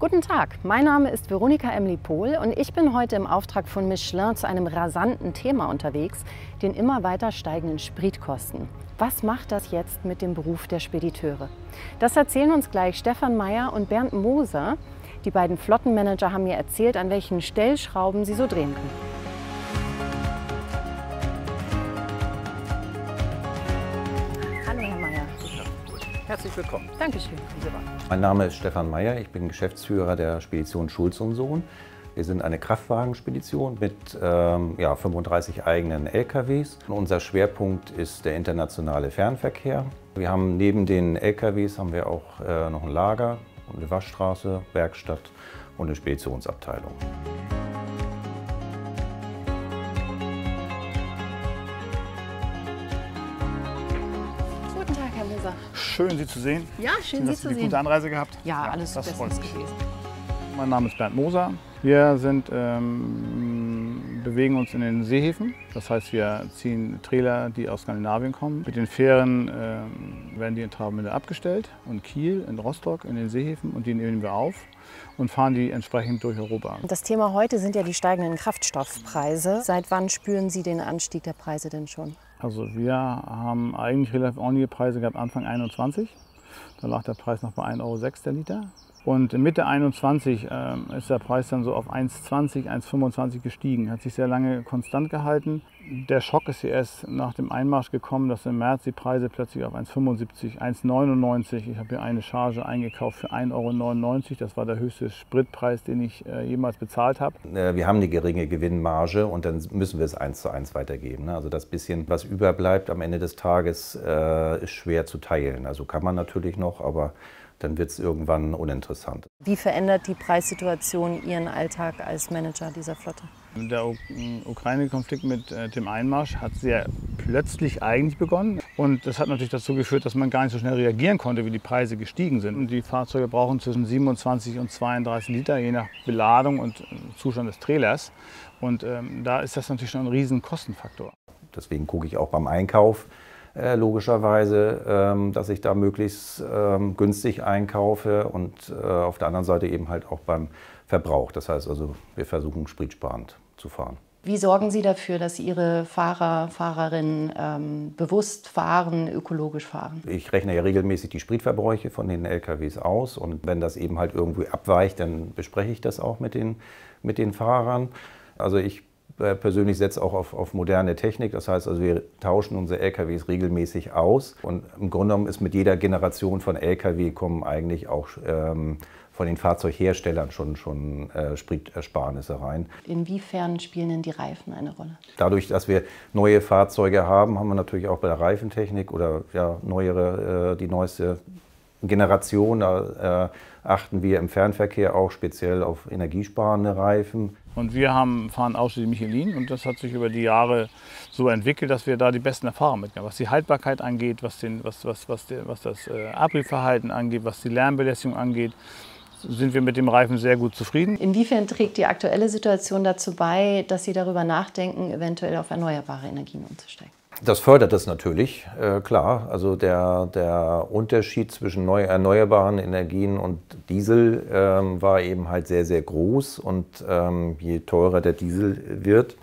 Guten Tag, mein Name ist Veronika Emily Pohl und ich bin heute im Auftrag von Michelin zu einem rasanten Thema unterwegs, den immer weiter steigenden Spritkosten. Was macht das jetzt mit dem Beruf der Spediteure? Das erzählen uns gleich Stefan Meyer und Bernd Moser. Die beiden Flottenmanager haben mir erzählt, an welchen Stellschrauben sie so drehen können. Herzlich willkommen. Dankeschön, Mein Name ist Stefan Meyer, ich bin Geschäftsführer der Spedition Schulz und Sohn. Wir sind eine Kraftwagenspedition mit ähm, ja, 35 eigenen LKWs. unser Schwerpunkt ist der internationale Fernverkehr. Wir haben neben den LKWs haben wir auch äh, noch ein Lager, eine Waschstraße, Werkstatt und eine Speditionsabteilung. Schön, Sie zu sehen. Ja, schön, Sie zu Sie sehen. gute Anreise gehabt? Ja, ja alles das bestens gewesen. Mein Name ist Bernd Moser. Wir sind, ähm, bewegen uns in den Seehäfen. Das heißt, wir ziehen Trailer, die aus Skandinavien kommen. Mit den Fähren ähm, werden die in Travemünde abgestellt und Kiel, in Rostock, in den Seehäfen und die nehmen wir auf und fahren die entsprechend durch Europa. Das Thema heute sind ja die steigenden Kraftstoffpreise. Seit wann spüren Sie den Anstieg der Preise denn schon? Also wir haben eigentlich relativ ordentliche Preise gehabt Anfang 21. Da lag der Preis noch bei 1,06 Euro der Liter. Und Mitte 21 äh, ist der Preis dann so auf 1,20, 1,25 gestiegen. Hat sich sehr lange konstant gehalten. Der Schock ist hier erst nach dem Einmarsch gekommen, dass im März die Preise plötzlich auf 1,75, 1,99. Ich habe hier eine Charge eingekauft für 1,99 Euro. Das war der höchste Spritpreis, den ich äh, jemals bezahlt habe. Äh, wir haben eine geringe Gewinnmarge und dann müssen wir es eins zu eins weitergeben. Ne? Also das bisschen, was überbleibt am Ende des Tages, äh, ist schwer zu teilen. Also kann man natürlich noch, aber dann wird es irgendwann uninteressant. Wie verändert die Preissituation Ihren Alltag als Manager dieser Flotte? Der Ukraine-Konflikt mit äh, dem Einmarsch hat sehr plötzlich eigentlich begonnen. Und das hat natürlich dazu geführt, dass man gar nicht so schnell reagieren konnte, wie die Preise gestiegen sind. Und die Fahrzeuge brauchen zwischen 27 und 32 Liter, je nach Beladung und äh, Zustand des Trailers. Und ähm, da ist das natürlich schon ein riesen Kostenfaktor. Deswegen gucke ich auch beim Einkauf äh, logischerweise, ähm, dass ich da möglichst ähm, günstig einkaufe und äh, auf der anderen Seite eben halt auch beim Verbrauch. Das heißt also, wir versuchen spritsparend zu fahren. Wie sorgen Sie dafür, dass Ihre Fahrer, Fahrerinnen ähm, bewusst fahren, ökologisch fahren? Ich rechne ja regelmäßig die Spritverbräuche von den LKWs aus und wenn das eben halt irgendwie abweicht, dann bespreche ich das auch mit den, mit den Fahrern. Also ich persönlich setze auch auf, auf moderne Technik. Das heißt also, wir tauschen unsere LKWs regelmäßig aus. Und im Grunde genommen ist mit jeder Generation von LKW kommen eigentlich auch ähm, von den Fahrzeugherstellern schon, schon äh, Spritersparnisse rein. Inwiefern spielen denn die Reifen eine Rolle? Dadurch, dass wir neue Fahrzeuge haben, haben wir natürlich auch bei der Reifentechnik oder ja, neuere, äh, die neueste Generation, da äh, achten wir im Fernverkehr auch speziell auf energiesparende Reifen. Und wir haben, fahren ausschließlich Michelin und das hat sich über die Jahre so entwickelt, dass wir da die besten Erfahrungen mitnehmen. Was die Haltbarkeit angeht, was, den, was, was, was, der, was das äh, Abriebverhalten angeht, was die Lärmbelästigung angeht, sind wir mit dem Reifen sehr gut zufrieden. Inwiefern trägt die aktuelle Situation dazu bei, dass Sie darüber nachdenken, eventuell auf erneuerbare Energien umzusteigen? Das fördert das natürlich, äh, klar. Also der, der Unterschied zwischen neu, erneuerbaren Energien und Diesel ähm, war eben halt sehr, sehr groß. Und ähm, je teurer der Diesel wird,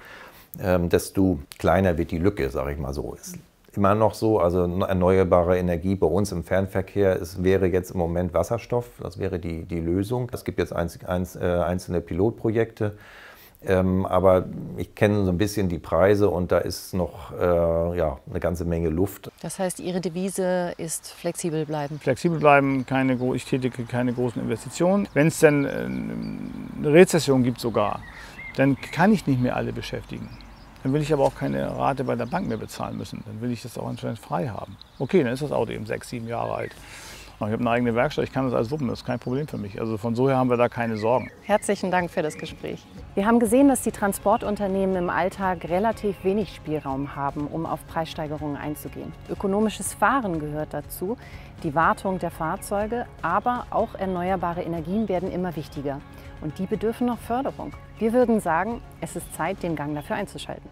ähm, desto kleiner wird die Lücke, sage ich mal so. Ist immer noch so, also erneuerbare Energie bei uns im Fernverkehr es wäre jetzt im Moment Wasserstoff, das wäre die, die Lösung. Es gibt jetzt äh, einzelne Pilotprojekte. Ähm, aber ich kenne so ein bisschen die Preise und da ist noch äh, ja, eine ganze Menge Luft. Das heißt, Ihre Devise ist flexibel bleiben? Flexibel bleiben, keine, ich tätige keine großen Investitionen. Wenn es dann äh, eine Rezession gibt sogar, dann kann ich nicht mehr alle beschäftigen. Dann will ich aber auch keine Rate bei der Bank mehr bezahlen müssen. Dann will ich das auch anscheinend frei haben. Okay, dann ist das Auto eben sechs, sieben Jahre alt. Ich habe eine eigene Werkstatt, ich kann das alles wuppen, das ist kein Problem für mich. Also von so her haben wir da keine Sorgen. Herzlichen Dank für das Gespräch. Wir haben gesehen, dass die Transportunternehmen im Alltag relativ wenig Spielraum haben, um auf Preissteigerungen einzugehen. Ökonomisches Fahren gehört dazu, die Wartung der Fahrzeuge, aber auch erneuerbare Energien werden immer wichtiger. Und die bedürfen noch Förderung. Wir würden sagen, es ist Zeit, den Gang dafür einzuschalten.